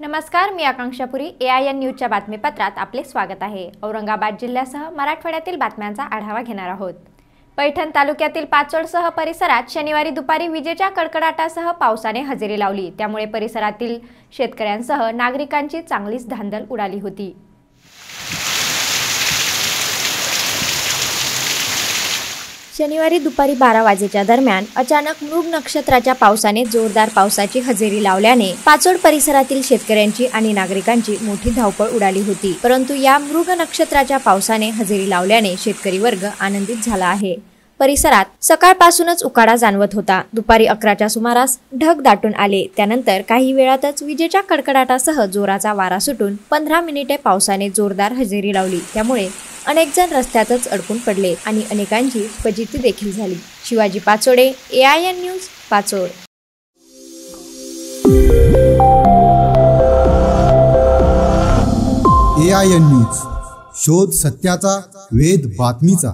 नमस्कार मी आकांक्षापुरी ए I N न्यूजच्या बातमीपत्रात आपले स्वागत आहे. औरंगाबाद जिल्ह्यासह मराठवाड्यातील बातम्यांचा आढावा घेणार आहोत. पैठण तालुक्यातील पाचोडसह परिसरात शनिवारी दुपारी विजेच्या कडकडाटासह पावसाने हजेरी लावली. त्यामुळे परिसरातील शेतकऱ्यांसह नागरिकांची चांगलीच धांदल उडाली होती. शनिवारी दुपारी बारा वाजेच्या दरम्यान अचानक मृग नक्षत्राच्या पावसाने जोरदार पावसाची हजेरी लावल्याने पाचोड परिसरातील शेतकऱ्यांची आणि नागरिकांची मोठी धावपळ उडाली होती. परंतु या मृग नक्षत्राच्या पावसाने हजेरी लावल्याने शेतकरी वर्ग आनंदित झाला आहे. परिसरात सकाळपासूनच उकाडा जाणवत होता. दुपारी अकराच्या सुमारास ढग दाटून आले. त्यानंतर काही वेळातच विजेच्या कडकडाटासह जोराचा वारा सुटून पंधरा मिनिटे पावसाने जोरदार हजेरी लावली. त्यामुळे अनेक जण रस्त्यातच अडकून पडले आणि अनेकांची फजिती देखील झाली. Shivaji Pachode A I N news Pachod. A I N news शोध सत्याचा वेध बातमीचा.